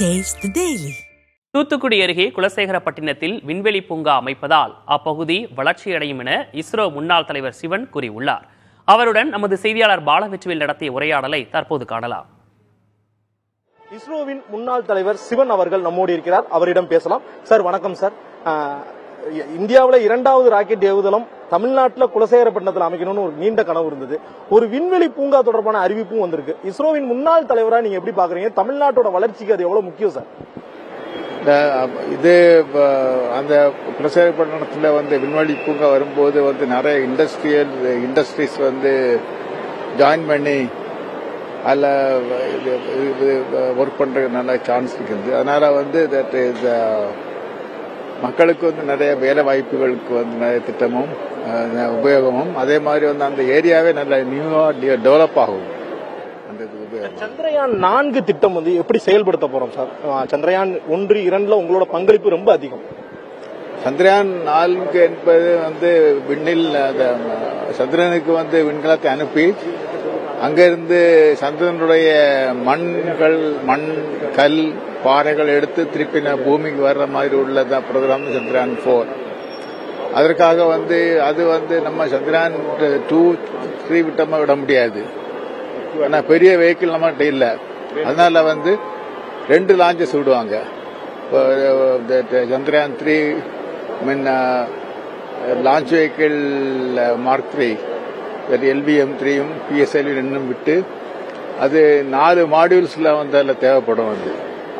The Daily. Thoothukudi அருகே குலசேகரப்பட்டினத்தில் விண்வெளி பூங்கா அமைப்பதால் அப்பகுதி வளர்ச்சியடையும் என இஸ்ரோ முன்னாள் தலைவர் சிவன் கூறியுள்ளார். அவருடன் நமது செய்தியாளர் பாலவெச்சுவில் நடத்திய உரையாடலை தற்போது காணலாம். இஸ்ரோவின் முன்னாள் தலைவர் சிவன் அவர்கள் நம்மோடு இருக்கிறார். அவரிடம் பேசலாம். சார் வணக்கம் சார். ஆஹ், இந்தியாவில் இரண்டாவது ராக்கெட் ஏவுதளம் தமிழ்நாட்டில் குலசேகரப்பட்டினத்தில் அமைக்கணும்னு ஒரு நீண்ட கனவு இருந்தது. ஒரு விண்வெளி பூங்கா தொடர்பான அறிவிப்பும் வந்திருக்கு. இஸ்ரோவின் முன்னாள் தலைவராக நீங்க எப்படி பாக்குறீங்க? தமிழ்நாட்டோட வளர்ச்சிக்கு அது எவ்வளவு முக்கியம் சார்? இந்த இது அந்த குலசேகரப்பட்டினத்தில் வந்து விண்வெளி பூங்கா வரும்போது வந்து நிறைய இண்டஸ்ட்ரியல் இண்டஸ்ட்ரீஸ் வந்து ஜாயின் பண்ணி அதில் இது ஒர்க் பண்ணுறதுக்கு நல்ல சான்ஸ் இருக்குது. அதனால் வந்து தட் இஸ் மக்களுக்கு வந்து நிறைய வேலை வாய்ப்புகளுக்கு வந்து நிறைய திட்டமும் உபயோகமும். அதே மாதிரி வந்து அந்த ஏரியாவே நல்ல நியூவாக டெவலப் ஆகும். சந்திரயான் நான்கு திட்டம் வந்து எப்படி செயல்படுத்த போறோம் சார்? சந்திரயான் ஒன்று இரண்டுல உங்களோட பங்களிப்பு ரொம்ப அதிகம். சந்திரயான் நான்கு என்பது வந்து விண்ணில் சந்திரனுக்கு வந்து விண்கலத்தை அனுப்பி அங்கிருந்து சந்திரனுடைய மண்கள் மண் கல் பாறைகள் எடுத்து திருப்பி ந- பூமிக்கு வர்ற மாதிரி உள்ளதான் ப்ரோக்ராம் சந்திரயான் ஃபோர் அதற்காக வந்து அது வந்து நம்ம சந்திரயான் டூ த்ரீ விட்டமா விட முடியாது. ஆனா பெரிய வெஹிக்கிள் நம்மகிட்ட இல்லை. அதனால வந்து ரெண்டு லாஞ்சஸ் விடுவாங்க. இப்போ, Chandrayaan three mean launch vehicle mark three LVM த்ரீயும் பிஎஸ்எல்வி ரெண்டும் விட்டு அது நாலு மாடியூல்ஸ்ல வந்து அதில் தேவைப்படும் வந்து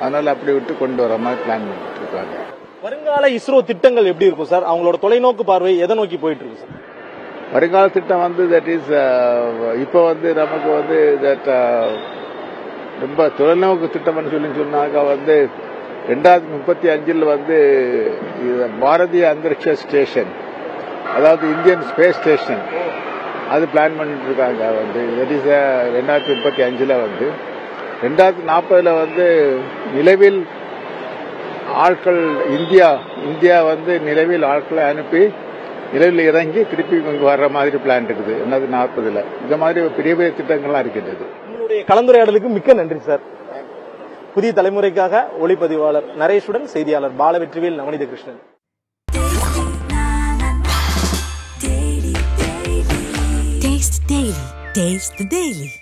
அதனால அப்படி விட்டு கொண்டு வர மாதிரி பிளான் பண்ணிட்டு இருக்காங்க. வருங்கால இஸ்ரோ திட்டங்கள் எப்படி இருக்கும் சார் அவங்களோட தொலைநோக்கு பார்வை எதை நோக்கி போயிட்டு இருக்கு சார் வருங்கால திட்டம் வந்து தட் இஸ் இப்போ வந்து நமக்கு வந்து தட் ரொம்ப தொலைநோக்கு திட்டம்னு சொல்லி சொன்னாக்க வந்து ரெண்டாயிரத்தி முப்பத்தி அஞ்சில் வந்து பாரதிய அந்தரிக்ஷ ஸ்டேஷன் அதாவது இந்தியன் ஸ்பேஸ் ஸ்டேஷன் அது பிளான் பண்ணிட்டு இருக்காங்க வந்து தட் இஸ் uh, ரெண்டாயிரத்தி முப்பத்தி அஞ்சில் வந்து. ரெண்டாயிரத்தி நாற்பதுல வந்து நிலவில் ஆட்கள் இந்தியா இந்தியா வந்து நிலவில் ஆட்களை அனுப்பி நிலவில் இறங்கி திருப்பி இங்கே வர்ற மாதிரி பிளான் இருக்குது. என்னது நாற்பதுல. இந்த மாதிரி பெரிய பெரிய திட்டங்கள்லாம் இருக்கின்றது. உங்களுடைய கலந்துரையாடலுக்கு மிக்க நன்றி சார் புதிய தலைமுறைக்காக ஒளிப்பதிவாளர் நரேஷுடன் செய்தியாளர் Balavetrivel Navaneetha Krishnan. Taste the Daily.